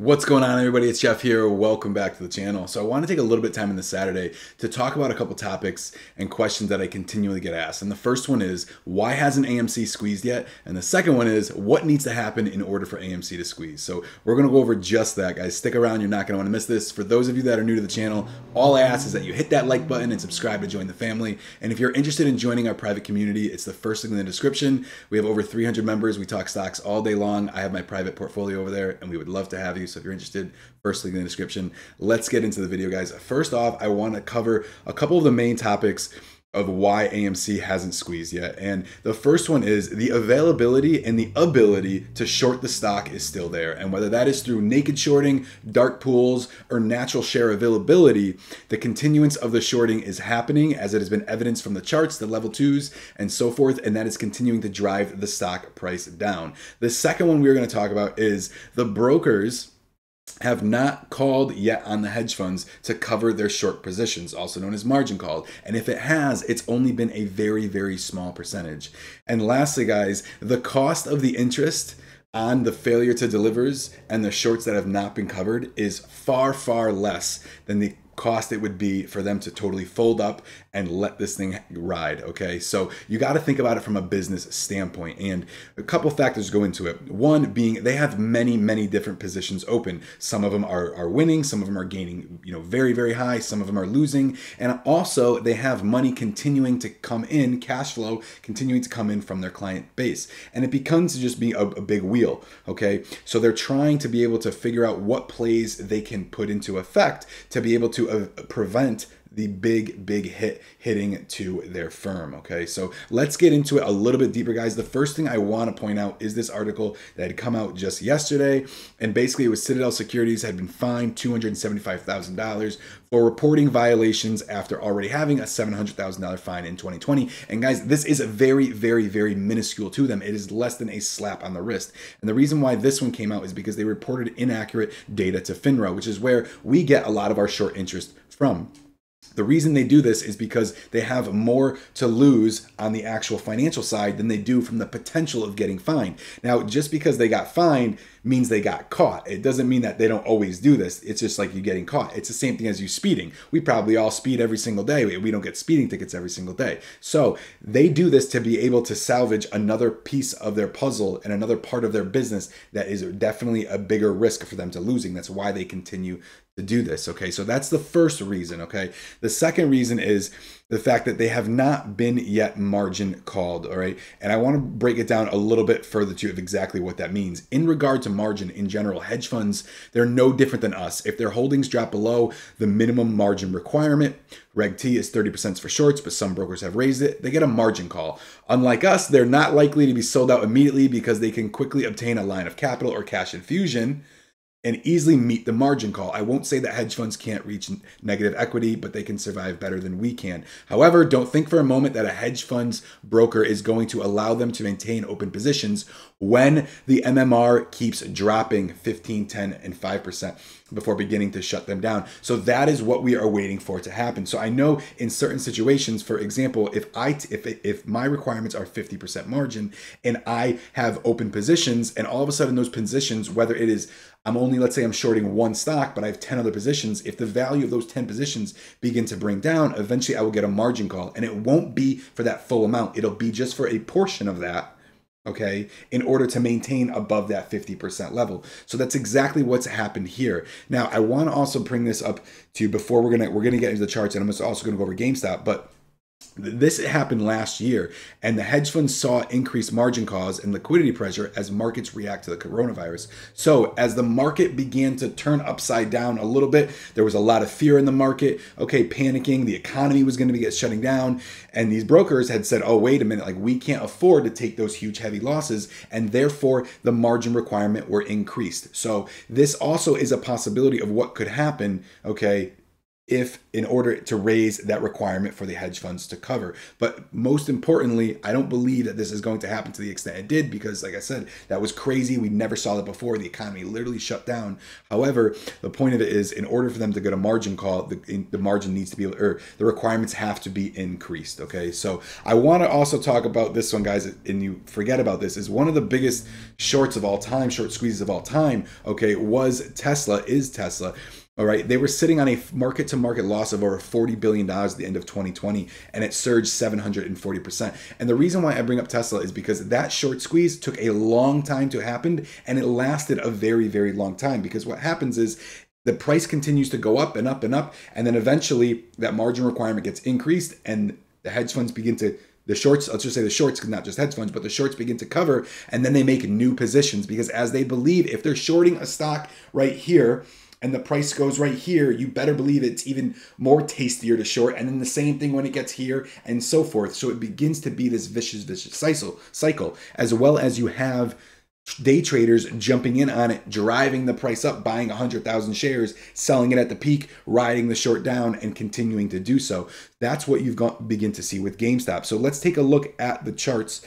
What's going on, everybody? It's Jeff here. Welcome back to the channel. So, I want to take a little bit of time in this Saturday to talk about a couple topics and questions that I continually get asked. And the first one is why hasn't AMC squeezed yet? And the second one is what needs to happen in order for AMC to squeeze? So, we're going to go over just that, guys. Stick around. You're not going to want to miss this. For those of you that are new to the channel, all I ask is that you hit that like button and subscribe to join the family. And if you're interested in joining our private community, it's the first link in the description. We have over 300 members. We talk stocks all day long. I have my private portfolio over there, and we would love to have you. So if you're interested, first link in the description. Let's get into the video, guys. First off, I want to cover a couple of the main topics of why AMC hasn't squeezed yet. And the first one is the availability and the ability to short the stock is still there. And whether that is through naked shorting, dark pools, or natural share availability, the continuance of the shorting is happening as it has been evidenced from the charts, the level twos, and so forth. And that is continuing to drive the stock price down. The second one we're going to talk about is the brokers have not called yet on the hedge funds to cover their short positions, also known as margin call. And if it has, it's only been a very, very small percentage. And lastly, guys, the cost of the interest on the failure to delivers and the shorts that have not been covered is far, far less than the cost it would be for them to totally fold up and let this thing ride. Okay, so you got to think about it from a business standpoint, and a couple factors go into it. One being they have many, many different positions open. Some of them are are winning, some of them are gaining, you know, very, very high. Some of them are losing, and also they have money continuing to come in, cash flow continuing to come in from their client base, and it becomes to just be a, a big wheel. Okay, so they're trying to be able to figure out what plays they can put into effect to be able to uh, prevent the big, big hit hitting to their firm. Okay, so let's get into it a little bit deeper, guys. The first thing I want to point out is this article that had come out just yesterday, and basically it was Citadel Securities had been fined $275,000 for reporting violations after already having a $700,000 fine in 2020. And guys, this is a very, very, very minuscule to them. It is less than a slap on the wrist. And the reason why this one came out is because they reported inaccurate data to FINRA, which is where we get a lot of our short interest from. The reason they do this is because they have more to lose on the actual financial side than they do from the potential of getting fined. Now, just because they got fined means they got caught. It doesn't mean that they don't always do this. It's just like you getting caught. It's the same thing as you speeding. We probably all speed every single day. We don't get speeding tickets every single day. So they do this to be able to salvage another piece of their puzzle and another part of their business that is definitely a bigger risk for them to losing. That's why they continue to do this. Okay, so that's the first reason. Okay, the second reason is the fact that they have not been yet margin called. All right, and I want to break it down a little bit further to of exactly what that means. In regard to margin in general, hedge funds they're no different than us. If their holdings drop below the minimum margin requirement, Reg T is 30% for shorts, but some brokers have raised it. They get a margin call. Unlike us, they're not likely to be sold out immediately because they can quickly obtain a line of capital or cash infusion and easily meet the margin call. I won't say that hedge funds can't reach negative equity, but they can survive better than we can. However, don't think for a moment that a hedge funds broker is going to allow them to maintain open positions when the MMR keeps dropping 15, 10, and 5% before beginning to shut them down. So that is what we are waiting for to happen. So I know in certain situations, for example, if I if if my requirements are 50% margin and I have open positions and all of a sudden those positions whether it is I'm only, let's say I'm shorting one stock, but I have 10 other positions. If the value of those 10 positions begin to bring down, eventually I will get a margin call. And it won't be for that full amount, it'll be just for a portion of that okay, in order to maintain above that 50% level. So that's exactly what's happened here. Now, I want to also bring this up to you before we're going to we're going to get into the charts and I'm also going to go over GameStop, but this happened last year, and the hedge funds saw increased margin calls and liquidity pressure as markets react to the coronavirus. So, as the market began to turn upside down a little bit, there was a lot of fear in the market. Okay, panicking, the economy was going to be get shutting down, and these brokers had said, "Oh, wait a minute, like we can't afford to take those huge heavy losses," and therefore the margin requirement were increased. So, this also is a possibility of what could happen. Okay, if in order to raise that requirement for the hedge funds to cover. But most importantly, I don't believe that this is going to happen to the extent it did because, like I said, that was crazy. We never saw that before. The economy literally shut down. However, the point of it is, in order for them to get a margin call, the, the margin needs to be, or the requirements have to be increased. Okay, so I want to also talk about this one, guys, and you forget about this is one of the biggest shorts of all time, short squeezes of all time. Okay, was Tesla, is Tesla. All right, they were sitting on a market to market loss of over $40 billion at the end of 2020, and it surged 740%. And the reason why I bring up Tesla is because that short squeeze took a long time to happen, and it lasted a very, very long time. Because what happens is the price continues to go up and up and up, and then eventually that margin requirement gets increased, and the hedge funds begin to the shorts, let's just say the shorts, not just hedge funds, but the shorts begin to cover, and then they make new positions because as they believe, if they're shorting a stock right here, and the price goes right here, you better believe it's even more tastier to short. And then the same thing when it gets here and so forth. So it begins to be this vicious, vicious cycle, cycle as well as you have day traders jumping in on it, driving the price up, buying 100,000 shares, selling it at the peak, riding the short down, and continuing to do so. That's what you've got begin to see with GameStop. So let's take a look at the charts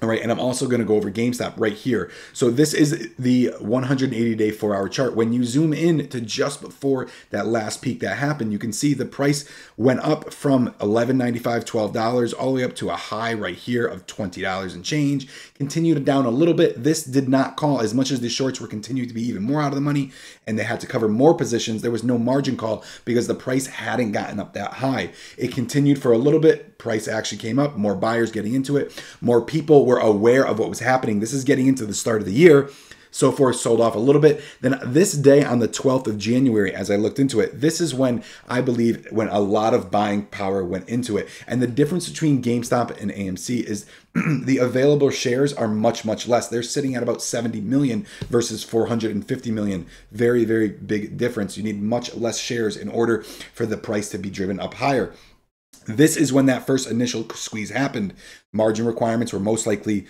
all right, and I'm also going to go over GameStop right here. So this is the 180 day four hour chart. When you zoom in to just before that last peak that happened, you can see the price went up from $11.95, $12 all the way up to a high right here of $20 and change. Continued down a little bit. This did not call as much as the shorts were continuing to be even more out of the money and they had to cover more positions. There was no margin call because the price hadn't gotten up that high. It continued for a little bit. Price actually came up, more buyers getting into it, more people were aware of what was happening. This is getting into the start of the year. So far, sold off a little bit. Then this day on the 12th of January, as I looked into it, this is when I believe when a lot of buying power went into it. And the difference between GameStop and AMC is the available shares are much, much less. They're sitting at about 70 million versus 450 million. Very, very big difference. You need much less shares in order for the price to be driven up higher. This is when that first initial squeeze happened. Margin requirements were most likely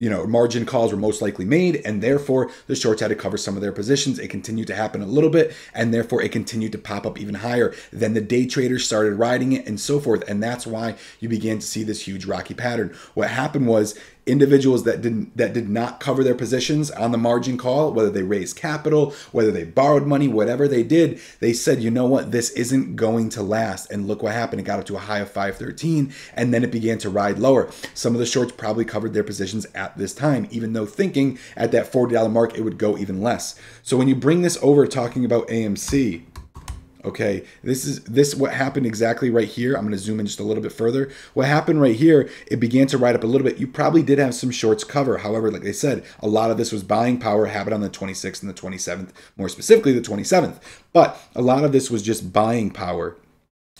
you know, margin calls were most likely made, and therefore the shorts had to cover some of their positions. It continued to happen a little bit, and therefore it continued to pop up even higher. Then the day traders started riding it and so forth, and that's why you began to see this huge rocky pattern. What happened was individuals that didn't that did not cover their positions on the margin call whether they raised capital whether they borrowed money whatever they did they said you know what? This isn't going to last. And look what happened. It got up to a high of 513 and then it began to ride lower. Some of the shorts probably covered their positions at this time even though thinking at that $40 mark it would go even less. So when you bring this over talking about AMC Okay, this is this what happened exactly right here. I'm going to zoom in just a little bit further. What happened right here, it began to ride up a little bit. You probably did have some shorts cover. However, like I said, a lot of this was buying power happened on the 26th and the 27th, more specifically the 27th. But a lot of this was just buying power.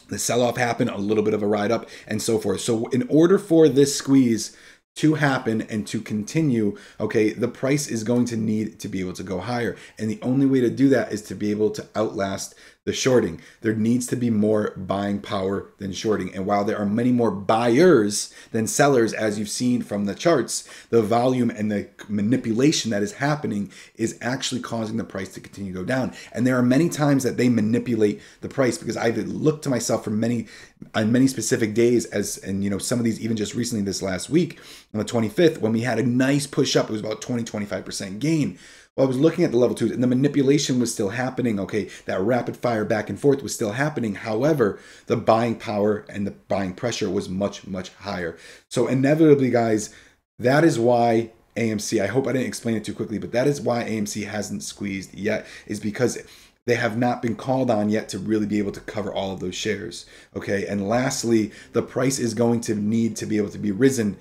The sell-off happened, a little bit of a ride up and so forth. So in order for this squeeze to happen and to continue, okay, the price is going to need to be able to go higher. And the only way to do that is to be able to outlast the shorting. There needs to be more buying power than shorting. And while there are many more buyers than sellers, as you've seen from the charts, the volume and the manipulation that is happening is actually causing the price to continue to go down. And there are many times that they manipulate the price because I've looked to myself for many on many specific days as and you know some of these even just recently this last week on the 25th when we had a nice push up it was about 20 25% gain well, I was looking at the level twos and the manipulation was still happening. Okay, that rapid fire back and forth was still happening. However, the buying power and the buying pressure was much, much higher. So, inevitably, guys, that is why AMC, I hope I didn't explain it too quickly, but that is why AMC hasn't squeezed yet, is because they have not been called on yet to really be able to cover all of those shares. Okay. And lastly, the price is going to need to be able to be risen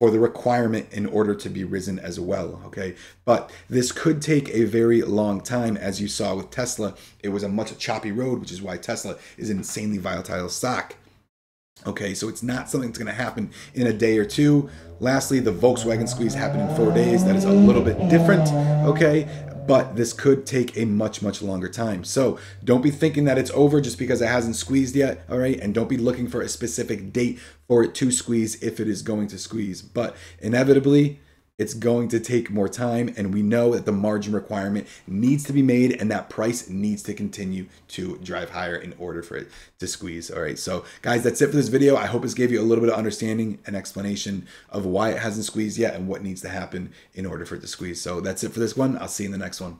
or the requirement in order to be risen as well. Okay. But this could take a very long time. As you saw with Tesla, it was a much choppy road, which is why Tesla is an insanely volatile stock. Okay, so it's not something that's going to happen in a day or two. Lastly, the Volkswagen squeeze happened in four days. That is a little bit different. Okay, but this could take a much, much longer time. So don't be thinking that it's over just because it hasn't squeezed yet, all right? And don't be looking for a specific date for it to squeeze if it is going to squeeze. But inevitably, it's going to take more time. And we know that the margin requirement needs to be made and that price needs to continue to drive higher in order for it to squeeze. All right. So, guys, that's it for this video. I hope this gave you a little bit of understanding and explanation of why it hasn't squeezed yet and what needs to happen in order for it to squeeze. So, that's it for this one. I'll see you in the next one.